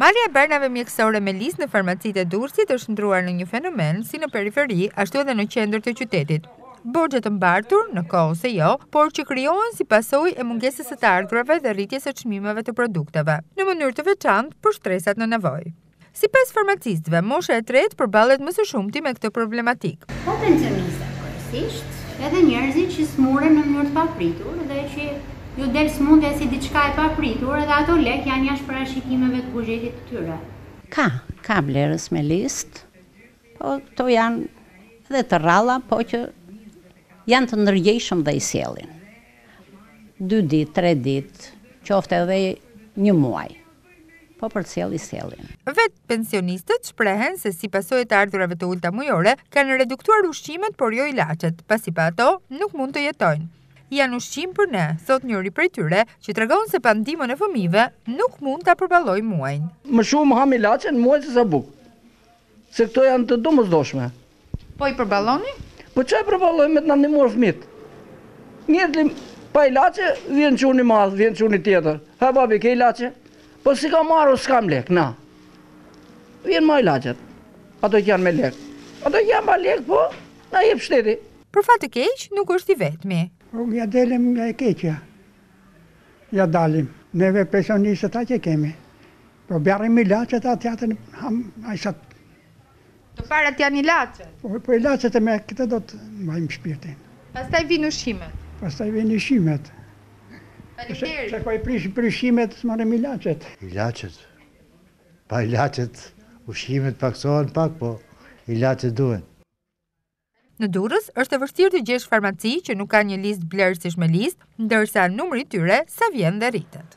Marrja e barnave mjekësore me listë në farmacitë e Durrësit është shndërruar në një fenomen, si në periferi, ashtu edhe në qendër të qytetit. Borxhe të mbartur, në kohë ose jo, por që krijohen si pasojë e mungesës së të ardhurave dhe rritjes së çmimeve të produkteve, në mënyrë të veçantë për shtresat në nevojë. Sipas farmacistëve, mosha e tretë përballet më së shumti me këtë problematikë. Po pensionistët kryesisht edhe njerëzit që smuren në mënyrë të papritur dhe që ju del smundja si diçka e papritur edhe ato lekë janë jashtë parashikimeve të buxhetit të tyre. Ka, ka blerës me listë, po këto janë edhe të rralla po që janë të ndërgjegjshëm dhe i sjellin dy ditë, tre ditë, qoftë edhe një muaj. po për t'i sjellë i sjellin. Vetë pensionistët shprehen se si pasojë e të ardhurave të ulëta mujore, kanë reduktuar ushqimet por jo ilaçet, pasi pa ato nuk mund të jetojnë. Janë ushqim për ne, thotë njëri prej tyre, që tregon se pa ndihmën e fëmijëve nuk mund ta përballojë muajin. Më shumë hamë ilaçe në muaj sesa bukë, se këto janë të domosdoshme. Po i përballoni? Po ça i përballojmë me të na ndihmuar edhe fëmijët? Ngelëm pa ilaçe, vjen çuni i madh, vjen çuni tjetër. Hë babi, ke ilaçe? Po s'i kam marrë, s'kam lek, na. Vjen merr ilaçet. Ato që janë me lek. Ato që janë pa lek, po, na jep shteti. Për fat të keq, nuk është i vetmi. Po ja delim nga e keqja. Ja dalim. Neve pensionistët aq e kemi. Po i marrim ilaçet atje atë hamë ai sa Të parat janë ilaçe. Po, po ilaçet se me këto do të mbajmë shpirtin. Pastaj vijnë ushqimet. Pastaj vijnë ushqimet. Faleminderit. Se po i prishim për ushqimet, s'marrim ilaçet. Ilaçet. Pa ilaçet ushqimet pakësohen pak, po ilaçet duhen. Në Durrës është e vështirë të gjesh farmaci që nuk kanë një listë blerësish me listë, ndërsa numri i tyre sa vjen dhe rritet.